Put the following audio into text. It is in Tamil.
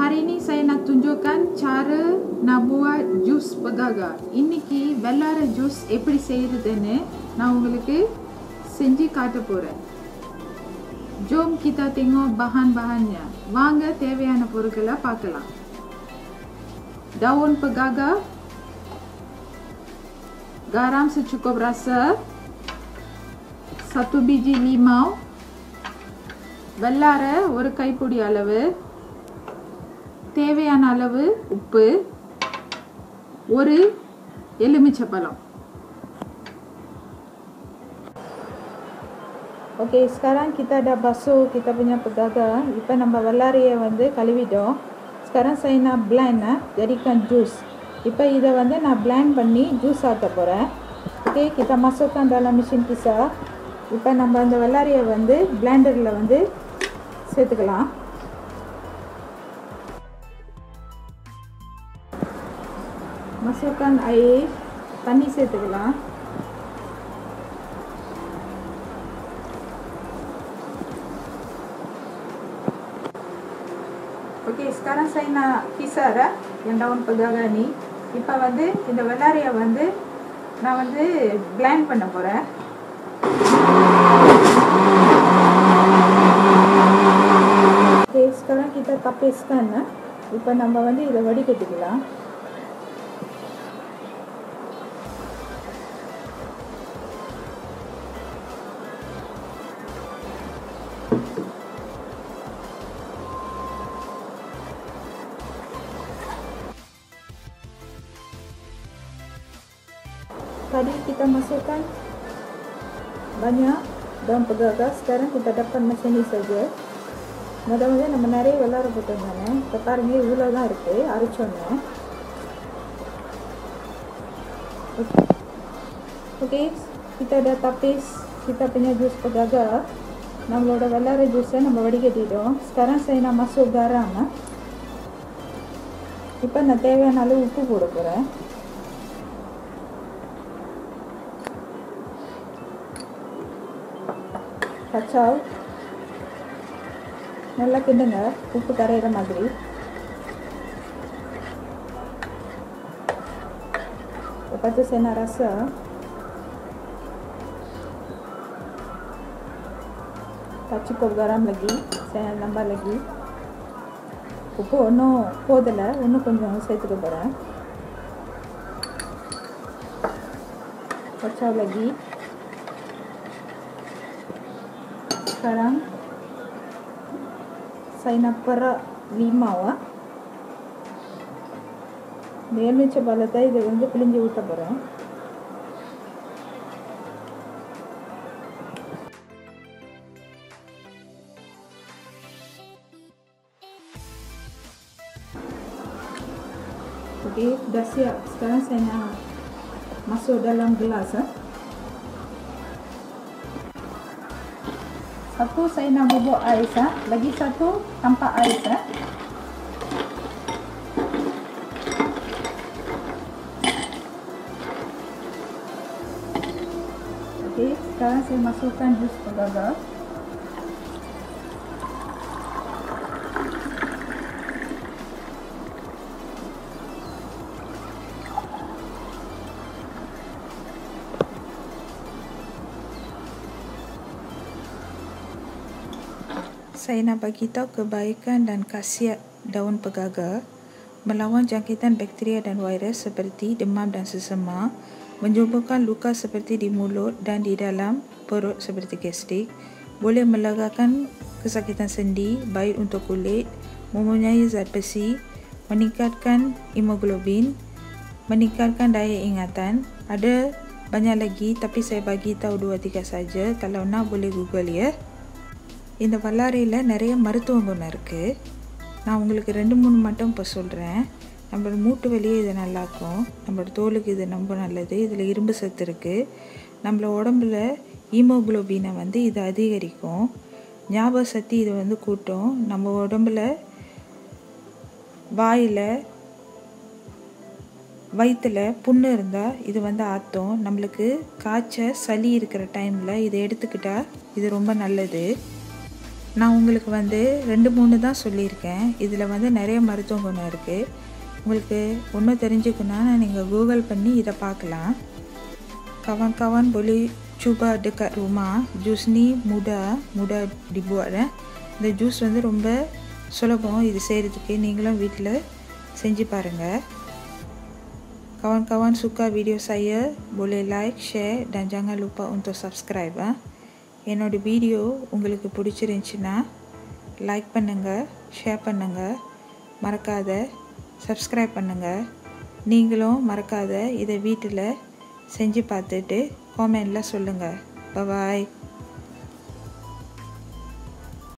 hari ini saya nak tunjukkan cara nak buat jus pegaga. Ini ki belara jus apa di sini dene, na umgul ke senji kata pura. Jom kita tengok bahan-bahannya. Wangga tewe ana pura kela pakala. Daun pegaga, garam secukup rasa, satu biji limau, belara, satu kai pudi alave, தேவையான அளவு உப்பு ஒரு எலுமிச்சப்பழம். Okay sekarang kita dah basuh kita punya pegaga இப்போ நம்ம வெள்ளாரியை வந்து கழுவிட்டோம். Sekarang saya nak blend ah, jadikan jus இப்போ இதை வந்து நான் blend பண்ணி ஜூஸ் ஆக்க போகிறேன் okay kita masukkan dalam mesin pisah இப்போ நம்ம அந்த வெள்ளாரியை வந்து பிளெண்டரில் வந்து சேர்த்துக்கலாம். மசோக்கான் ஐ தண்ணி சேர்த்துக்கலாம் ஓகே sekarang சைனா nak kisar yang daun இப்போ வந்து இந்த வெள்ளாரியை வந்து நான் வந்து பிளான் பண்ண போகிறேன் ஓகே sekarang kita tapiskan இப்போ நம்ம வந்து இதை வடிகட்டிக்கலாம் tadi kita masukkan banyak daun pegaga sekarang kita dapat macam ni saja முத வந்து நம்ம நிறைய வெள்ளார போட்டிருந்தானே இப்போ பாருங்க இவ்வளோ தான் இருக்குது அரைச்சோன்னே okay kita dah tapis kita punya jus pegaga நம்மளோட வெள்ளார ஜூஸை நம்ம வடிகட்டிட்டோம் sekarang saya nak masuk garam ah. இப்போ நான் தேவையான அளவு உப்பு போட போகிறேன் பச்சாவ் நல்லா கிண்டுங்க உப்பு கரையிற மாதிரி பச்சை சேனா ரசம் பச்சை கொப்பு லகி சேனா லகி உப்பு ஒன்றும் போதில்லை இன்னும் கொஞ்சம் சேர்த்துக்க போகிறேன் Bachao sekarang saya nak perak limau ah. Dengan macam balatai dia untuk pelinci utah perak. Okay, dah siap. Sekarang saya nak masuk dalam gelas ah. Satu saya nak bubuk ais. Eh. Lagi satu tanpa ais. Eh. Okey, sekarang saya masukkan jus pegaga. Saya nak bagi tahu kebaikan dan khasiat daun pegaga melawan jangkitan bakteria dan virus seperti demam dan sesama, menyembuhkan luka seperti di mulut dan di dalam perut seperti gastrik, boleh melegakan kesakitan sendi, baik untuk kulit, mempunyai zat besi, meningkatkan hemoglobin, meningkatkan daya ingatan. Ada banyak lagi tapi saya bagi tahu dua tiga saja. Kalau nak boleh Google ya. இந்த வல்லாரையில் நிறைய மருத்துவ குணம் இருக்குது நான் உங்களுக்கு ரெண்டு மூணு மட்டும் இப்போ சொல்கிறேன் நம்மளோட மூட்டு வலியே இது நல்லாக்கும். நம்மளோட தோலுக்கு இது ரொம்ப நல்லது. இதில் இரும்பு சத்து இருக்குது நம்மள உடம்புல ஹீமோகுளோபினை வந்து இது அதிகரிக்கும். ஞாபக சக்தி இது வந்து கூட்டும். நம்ம உடம்புல வாயில் வயிற்றில் புண்ணு இருந்தால் இது வந்து ஆற்றும் நம்மளுக்கு காய்ச்சல் சளி இருக்கிற டைமில் இதை எடுத்துக்கிட்டால் இது ரொம்ப நல்லது. நான் உங்களுக்கு வந்து ரெண்டு மூணு தான் சொல்லியிருக்கேன். இதில் வந்து நிறைய மருத்துவ குணம் இருக்குது உங்களுக்கு ஒன்றும் தெரிஞ்சுக்கணும்னா நீங்கள் கூகுள் பண்ணி இதை பார்க்கலாம். கவன் கவன் பொலி சூபா dekat ரூமா ஜூஸ்னி முடா முடா டிபுவார இந்த ஜூஸ் வந்து ரொம்ப சுலபம் இது செய்கிறதுக்கு நீங்களும் வீட்டில் செஞ்சு பாருங்கள் kawan-kawan suka video saya boleh like share dan jangan lupa untuk subscribe என்னோடய வீடியோ உங்களுக்கு பிடிச்சிருந்துச்சின்னா லைக் பண்ணுங்கள் ஷேர் பண்ணுங்கள் மறக்காத சப்ஸ்கிரைப் பண்ணுங்கள் நீங்களும் மறக்காத இதை வீட்டில் செஞ்சு பார்த்துட்டு காமெண்டில் சொல்லுங்கள் பாய்